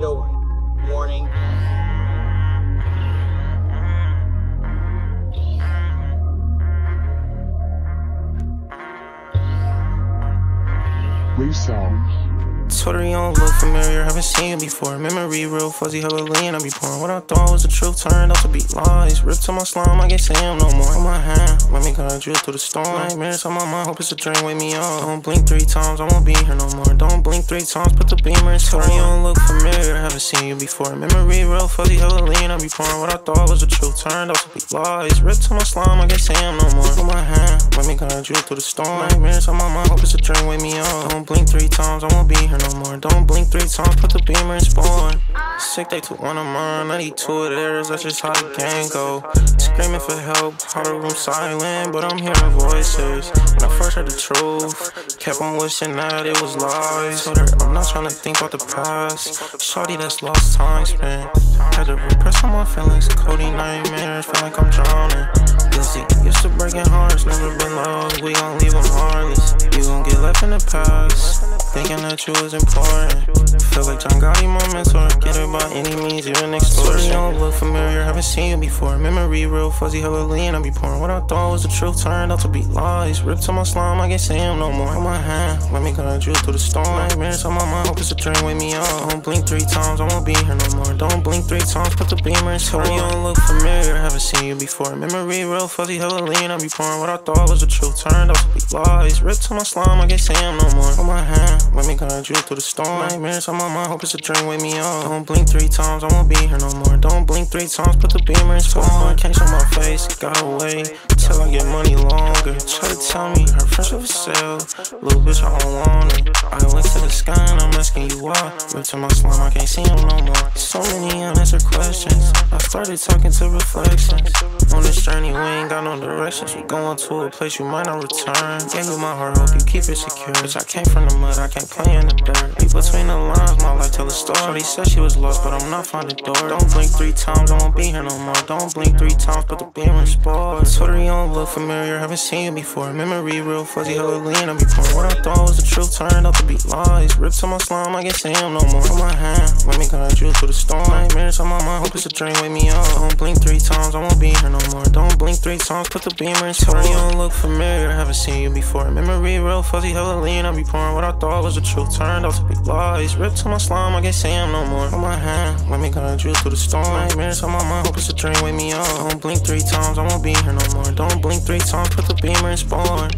tornado warning. Resound. You don't look familiar, haven't seen you before. Memory real fuzzy, hella lean, I be pouring. What I thought was the truth turned out to be lies. Ripped to my slime, I can't him no more. On my hand, gonna drill through the storm. Nightmares on my mind, hope it's a dream, wake me up. Don't blink three times, I won't be here no more. Don't blink three times, put the beamer in Told you don't look familiar, haven't seen you before. Memory real fuzzy, hella lean, I be pouring. What I thought was the truth turned out to be lies. Ripped to my slime, I can't see him no more. On my hand, let me gonna drill through the storm. Nightmares on my mind, hope it's a dream, wake me up. Don't blink three times, I won't be here no more. Don't blink three times, put the beamer in spawn. Sick, they took one of mine. I need two of theirs, that's just how the game go. Screaming for help, the room silent, but I'm hearing voices. When I first heard the truth, kept on wishing that it was lies. Told her I'm not trying to think about the past. Shawty, that's lost time spent. Had to repress all my feelings, kodeine nightmares, feel like I'm drowning. Busy, used to breaking hearts, never been loved. We gon' leave them heartless. You gon' get left in the past. Thinking that you was important. Feel like John Gotti, my mentor. Get it by any means, an extortion. You don't look familiar, haven't seen you before. Memory real fuzzy, hella lean, I be pouring. What I thought was the truth turned out to be lies. Ripped to my slime, I can't see him no more. On my hand, let me gonna drill through the storm. Nightmares on my mind, hope it's a dream, wake me up. Don't blink three times, I won't be here no more. Don't blink three times, put the beamer in store. You don't look familiar, haven't seen you before. Memory real fuzzy, hella lean, I be pouring. What I thought was the truth turned out to be lies. Ripped to my slime, I can't see him no more. On my hand, let me gonna drill through the storm. Nightmares on my mind, hope it's a dream, wake me up. Don't blink three times, I won't be here no more. Don't blink three times, put the beamer in spawn. Can't show my face, gotta wait till I get money longer. Try to tell me her friends for sale. Little bitch, I don't want it. I look to the sky asking you why. Rip to my slime, I can't see him no more. So many unanswered questions. I started talking to reflections. On this journey, we ain't got no directions. We going to a place you might not return. Gave you my heart, hope you keep it secure. Bitch, I came from the mud, I can't play in the dirt. Read between the lines, my life tell a story. She said she was lost, but I'm not finding door. Don't blink three times, I won't be here no more. Don't blink three times, but the beam in sports. Her you don't look familiar, haven't seen you before. Memory real fuzzy, hella lean, I'm before. What I thought was the truth turned out to be lies. Ripped to my slime, I can't see him no more. On my hand, let me gonna drill through the storm. Nightmares on my mind, hope it's a dream, wake me up. Don't blink three times, I won't be here no more. Don't blink three times, put the beamer in her you don't look familiar, I haven't seen you before. Memory real fuzzy, hella lean, I be pouring. What I thought was the truth turned out to be lies. Ripped to my slime, I can't see him no more. On my hand, let me gonna drill through the storm. Nightmares on my mind, hope it's a dream, wake me up. Don't blink three times, I won't be here no more. Don't blink three times, put the beamer in spawn.